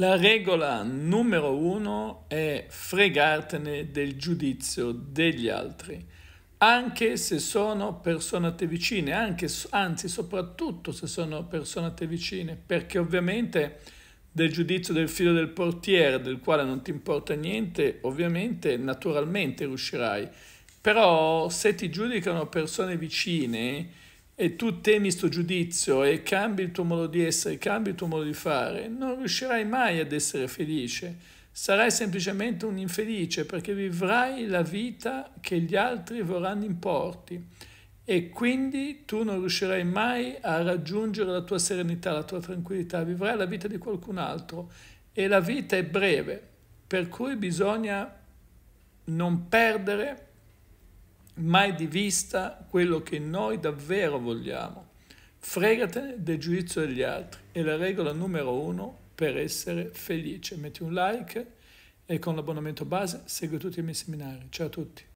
La regola numero uno è fregartene del giudizio degli altri, anche se sono persone a te vicine, anche, anzi soprattutto se sono persone a te vicine, perché ovviamente del giudizio del figlio del portiere, del quale non ti importa niente, ovviamente naturalmente riuscirai. Però se ti giudicano persone vicine, e tu temi sto giudizio e cambi il tuo modo di essere, cambi il tuo modo di fare, non riuscirai mai ad essere felice. Sarai semplicemente un infelice perché vivrai la vita che gli altri vorranno importi. E quindi tu non riuscirai mai a raggiungere la tua serenità, la tua tranquillità, vivrai la vita di qualcun altro. E la vita è breve, per cui bisogna non perdere mai di vista quello che noi davvero vogliamo. Fregatene del giudizio degli altri. È la regola numero uno per essere felice. Metti un like e con l'abbonamento base segui tutti i miei seminari. Ciao a tutti.